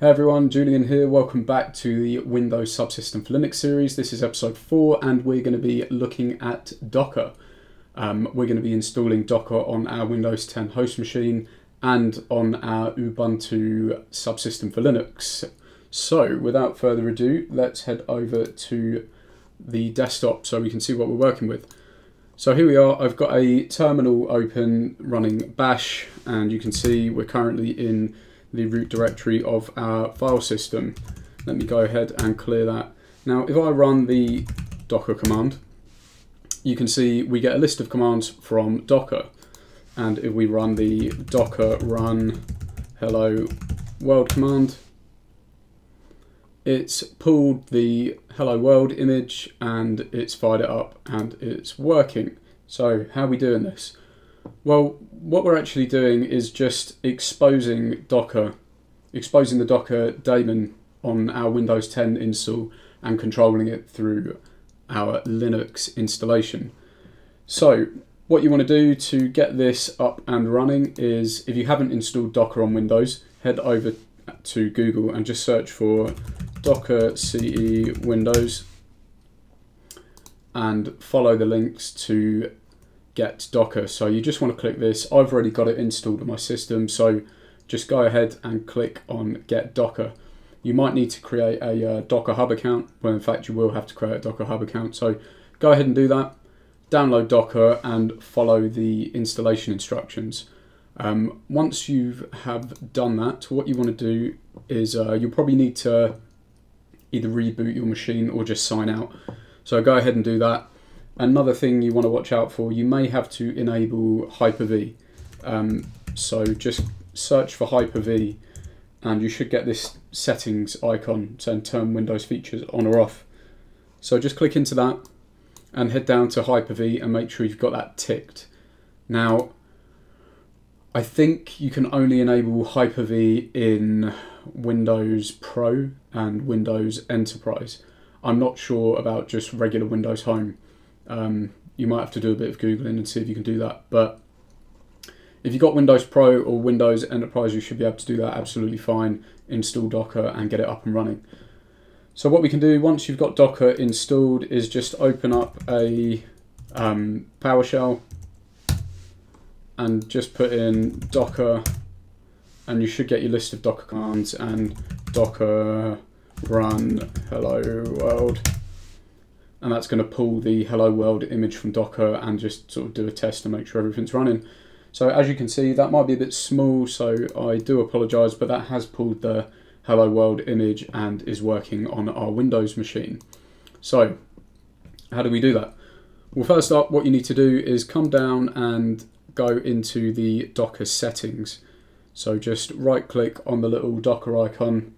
Hey everyone, Julian here. Welcome back to the Windows Subsystem for Linux series. This is episode 4 and we're going to be looking at Docker. Um, we're going to be installing Docker on our Windows 10 host machine and on our Ubuntu subsystem for Linux. So without further ado, let's head over to the desktop so we can see what we're working with. So here we are, I've got a terminal open running bash and you can see we're currently in the root directory of our file system. Let me go ahead and clear that. Now, if I run the docker command, you can see we get a list of commands from Docker. And if we run the docker run hello world command, it's pulled the hello world image and it's fired it up and it's working. So how are we doing this? Well, what we're actually doing is just exposing Docker, exposing the Docker daemon on our Windows 10 install and controlling it through our Linux installation. So what you want to do to get this up and running is if you haven't installed Docker on Windows, head over to Google and just search for Docker CE Windows and follow the links to get Docker. So you just want to click this. I've already got it installed on my system, so just go ahead and click on get Docker. You might need to create a uh, Docker Hub account, well in fact you will have to create a Docker Hub account. So go ahead and do that. Download Docker and follow the installation instructions. Um, once you have done that, what you want to do is uh, you'll probably need to either reboot your machine or just sign out. So go ahead and do that Another thing you want to watch out for, you may have to enable Hyper-V. Um, so just search for Hyper-V and you should get this settings icon saying turn Windows features on or off. So just click into that and head down to Hyper-V and make sure you've got that ticked. Now, I think you can only enable Hyper-V in Windows Pro and Windows Enterprise. I'm not sure about just regular Windows Home. Um, you might have to do a bit of googling and see if you can do that. But if you've got Windows Pro or Windows Enterprise, you should be able to do that absolutely fine. Install Docker and get it up and running. So what we can do once you've got Docker installed is just open up a um, PowerShell and just put in Docker and you should get your list of Docker commands and Docker run hello world and that's going to pull the hello world image from Docker and just sort of do a test to make sure everything's running. So as you can see, that might be a bit small, so I do apologize, but that has pulled the hello world image and is working on our Windows machine. So how do we do that? Well, first up, what you need to do is come down and go into the Docker settings. So just right click on the little Docker icon.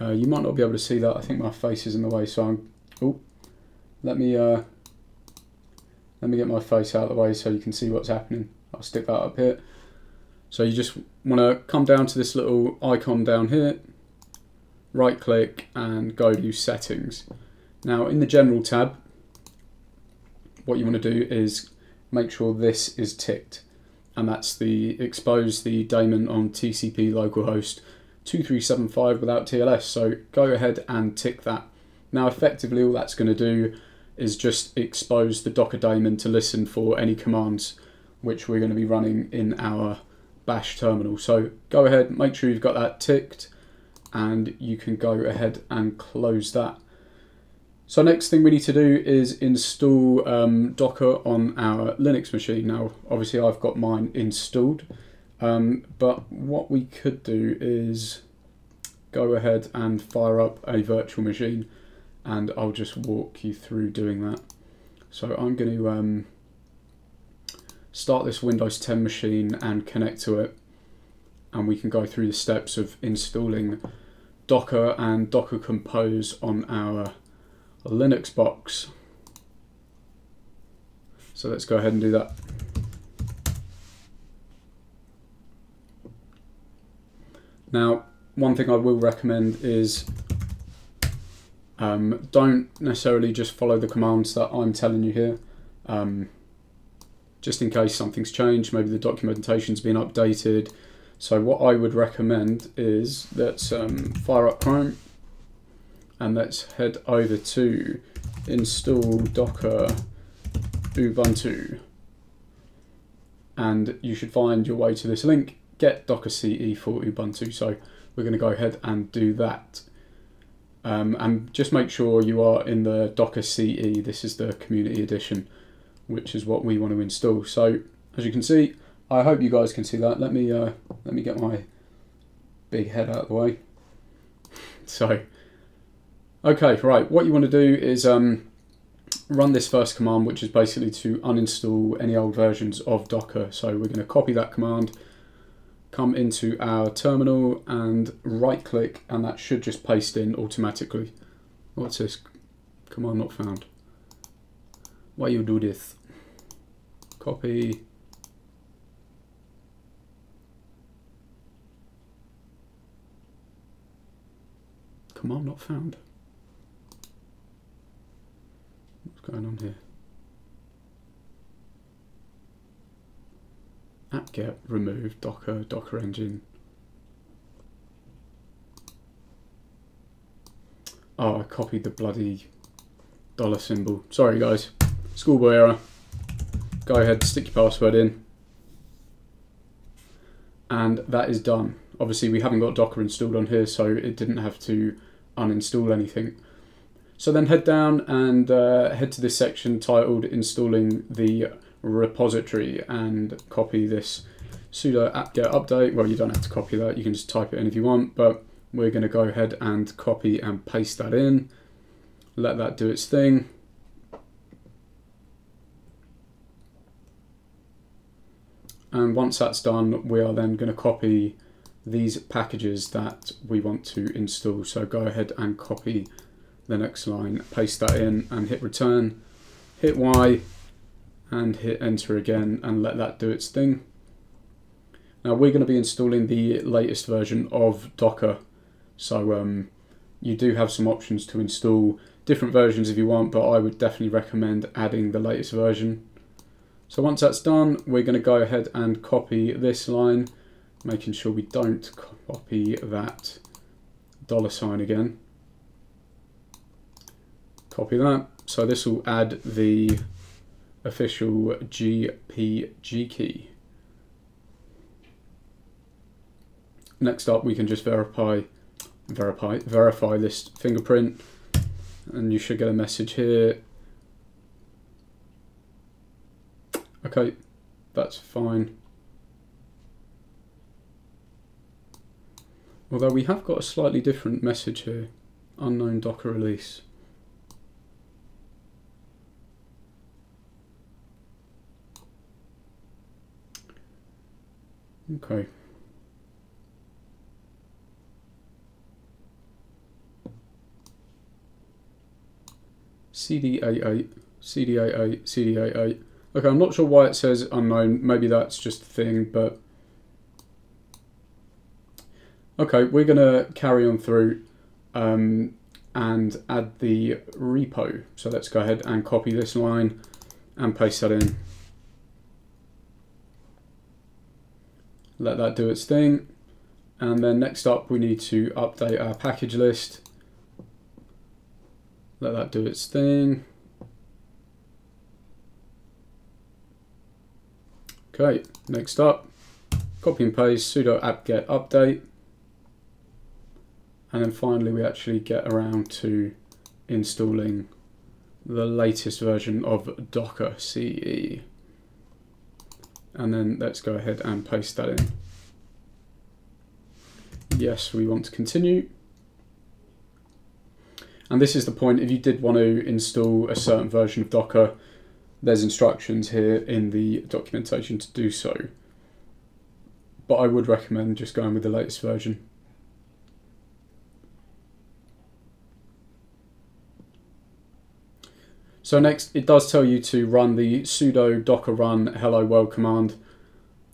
Uh, you might not be able to see that. I think my face is in the way, so I'm, oh, let me uh, let me get my face out of the way so you can see what's happening. I'll stick that up here. So you just want to come down to this little icon down here, right click and go to settings. Now in the general tab, what you want to do is make sure this is ticked and that's the expose the daemon on TCP localhost 2375 without TLS. So go ahead and tick that. Now effectively all that's going to do is just expose the Docker daemon to listen for any commands which we're going to be running in our bash terminal. So go ahead, make sure you've got that ticked and you can go ahead and close that. So next thing we need to do is install um, Docker on our Linux machine. Now obviously I've got mine installed um, but what we could do is go ahead and fire up a virtual machine and I'll just walk you through doing that. So I'm going to um, start this Windows 10 machine and connect to it and we can go through the steps of installing Docker and Docker Compose on our Linux box. So let's go ahead and do that. Now, one thing I will recommend is um, don't necessarily just follow the commands that I'm telling you here. Um, just in case something's changed, maybe the documentation's been updated, So what I would recommend is let's um, fire up Chrome and let's head over to install Docker Ubuntu. And you should find your way to this link. Get Docker CE for Ubuntu. So we're going to go ahead and do that um, and just make sure you are in the Docker CE this is the community edition which is what we want to install. So as you can see I hope you guys can see that. Let me uh, let me get my big head out of the way. So okay right. What you want to do is um, run this first command, which is basically to uninstall any old versions of Docker. So we're going to copy that command, come into our terminal and right click, and that should just paste in automatically. What's this? Command not found. Why you do this? Copy. Command not found. What's going on here? Apt-get remove docker docker engine. Oh I copied the bloody dollar symbol. Sorry guys. Schoolboy error. Go ahead stick your password in. And that is done. Obviously we haven't got docker installed on here so it didn't have to uninstall anything. So then head down and uh, head to this section titled installing the repository and copy this sudo apt-get update. Well, you don't have to copy that, you can just type it in if you want, but we're going to go ahead and copy and paste that in. Let that do its thing. And once that's done, we are then going to copy these packages that we want to install. So go ahead and copy the next line, paste that in and hit return, hit Y and hit enter again and let that do its thing. Now we're going to be installing the latest version of Docker, so um, you do have some options to install different versions if you want, but I would definitely recommend adding the latest version. So once that's done, we're going to go ahead and copy this line, making sure we don't copy that dollar sign again. Copy that. So this will add the official GPG key. Next up, we can just verify, verify, verify this fingerprint, and you should get a message here. Okay, that's fine. Although we have got a slightly different message here, unknown Docker release. Okay. CD88, CD88, CD88. Okay, I'm not sure why it says unknown. Maybe that's just a thing, but... Okay, we're going to carry on through um, and add the repo. So let's go ahead and copy this line and paste that in. Let that do its thing. And then next up, we need to update our package list. Let that do its thing. Okay, next up, copy and paste sudo apt-get update. And then finally, we actually get around to installing the latest version of Docker CE and then let's go ahead and paste that in. Yes, we want to continue. And this is the point, if you did want to install a certain version of Docker, there's instructions here in the documentation to do so. But I would recommend just going with the latest version. So next, it does tell you to run the sudo docker run hello world command.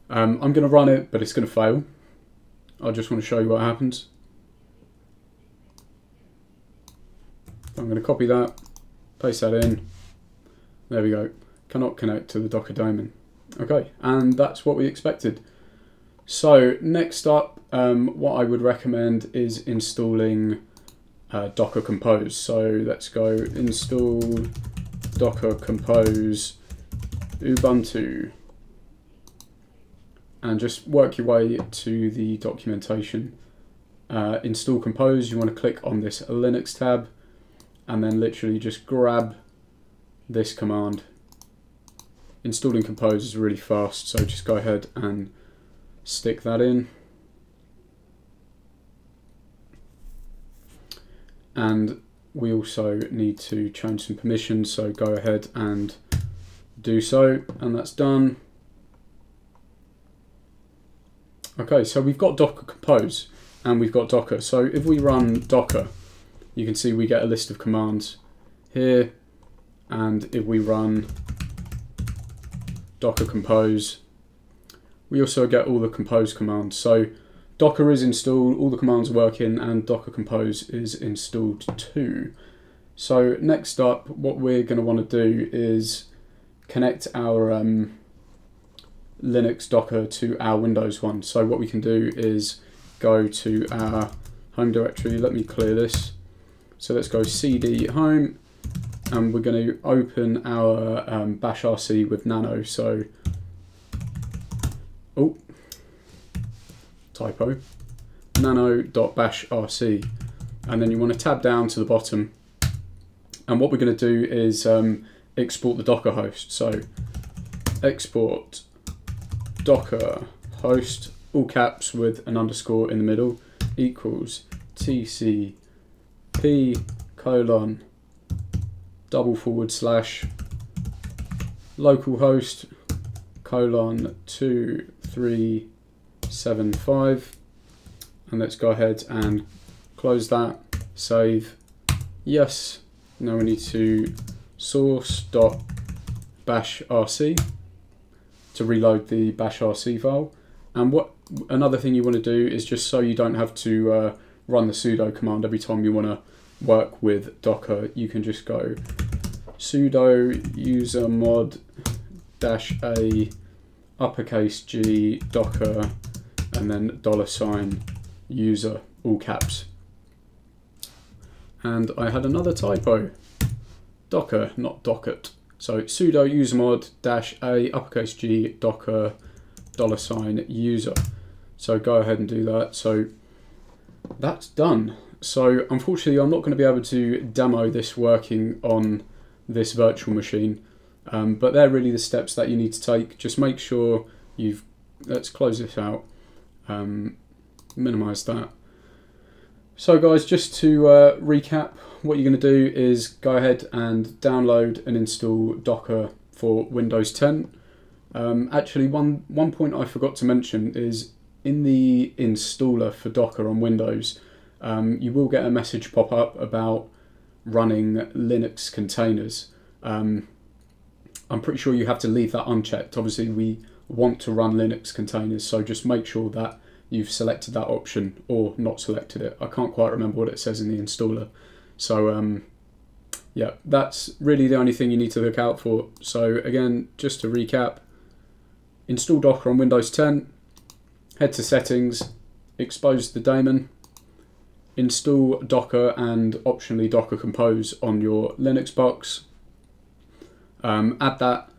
Um, I'm going to run it, but it's going to fail. I just want to show you what happens. I'm going to copy that, paste that in. There we go. Cannot connect to the Docker daemon. Okay, and that's what we expected. So next up, um, what I would recommend is installing uh, Docker Compose. So let's go install Docker Compose Ubuntu and just work your way to the documentation. Uh, install Compose, you want to click on this Linux tab and then literally just grab this command. Installing Compose is really fast, so just go ahead and stick that in. And we also need to change some permissions, so go ahead and do so, and that's done. Okay, so we've got Docker Compose and we've got Docker. So if we run Docker, you can see we get a list of commands here. And if we run Docker Compose, we also get all the compose commands. So Docker is installed, all the commands are working, and Docker Compose is installed too. So next up, what we're going to want to do is connect our um, Linux Docker to our Windows one. So what we can do is go to our home directory. Let me clear this. So let's go cd home and we're going to open our um, bash RC with nano. So, oh, typo, nano.bash RC. And then you want to tab down to the bottom. And what we're going to do is um, export the Docker host. So export docker host, all caps with an underscore in the middle, equals tcp colon double forward slash localhost colon 2375 and let's go ahead and close that. Save. Yes. Now we need to source dot bash rc to reload the bash rc file. And what another thing you want to do is just so you don't have to uh, run the sudo command every time you want to work with Docker, you can just go sudo user mod dash a uppercase G Docker and then dollar sign user all caps. And I had another typo. Docker, not docket. So sudo user mod dash a uppercase G Docker dollar sign user. So go ahead and do that. So that's done. So unfortunately, I'm not going to be able to demo this working on this virtual machine, um, but they're really the steps that you need to take. Just make sure you've, let's close this out, um, minimize that. So guys, just to uh, recap, what you're going to do is go ahead and download and install Docker for Windows 10. Um, actually, one, one point I forgot to mention is in the installer for Docker on Windows, um, you will get a message pop up about running Linux containers. Um, I'm pretty sure you have to leave that unchecked. Obviously, we want to run Linux containers, so just make sure that you've selected that option or not selected it. I can't quite remember what it says in the installer. So um, yeah, that's really the only thing you need to look out for. So again, just to recap, install Docker on Windows 10, head to settings, expose the daemon, install Docker and optionally Docker Compose on your Linux box. Um, add that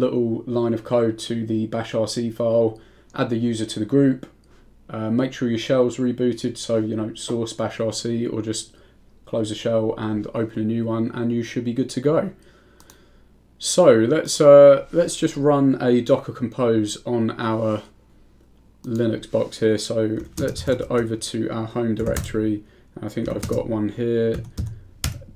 little line of code to the bash rc file, add the user to the group, uh, make sure your shell's rebooted, so you know source bash rc or just close a shell and open a new one and you should be good to go. So let's uh, let's just run a Docker Compose on our Linux box here. So let's head over to our home directory. I think I've got one here,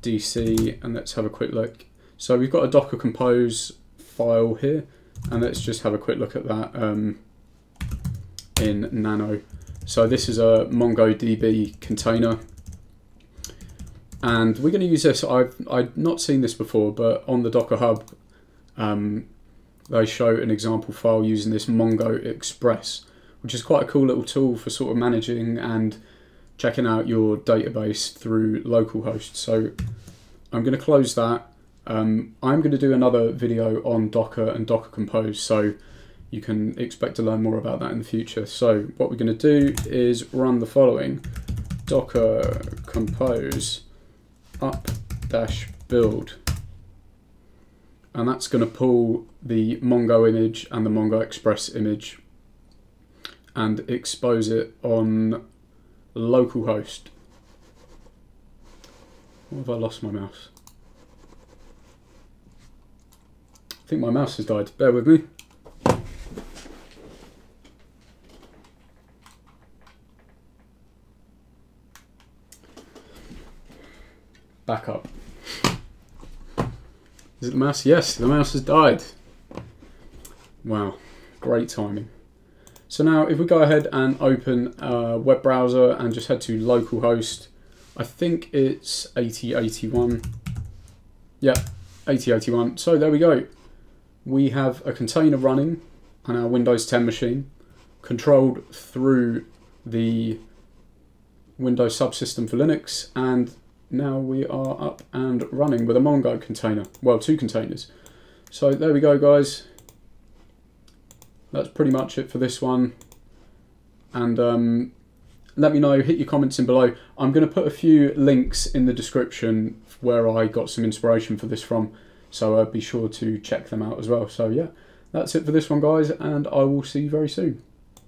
DC, and let's have a quick look. So we've got a Docker Compose file here, and let's just have a quick look at that um, in Nano. So this is a MongoDB container, and we're going to use this. I've I've not seen this before, but on the Docker Hub, um, they show an example file using this Mongo Express which is quite a cool little tool for sort of managing and checking out your database through localhost. So I'm going to close that. Um, I'm going to do another video on Docker and Docker Compose. So you can expect to learn more about that in the future. So what we're going to do is run the following docker compose up dash build and that's going to pull the Mongo image and the Mongo Express image and expose it on localhost. What have I lost my mouse? I think my mouse has died. Bear with me. Back up. Is it the mouse? Yes, the mouse has died. Wow, great timing. So now if we go ahead and open a web browser and just head to localhost, I think it's 8081. Yeah, 8081. So there we go. We have a container running on our Windows 10 machine, controlled through the Windows subsystem for Linux, and now we are up and running with a Mongo container. Well, two containers. So there we go, guys. That's pretty much it for this one. And um, let me know, hit your comments in below. I'm going to put a few links in the description where I got some inspiration for this from. So uh, be sure to check them out as well. So yeah, that's it for this one, guys. And I will see you very soon.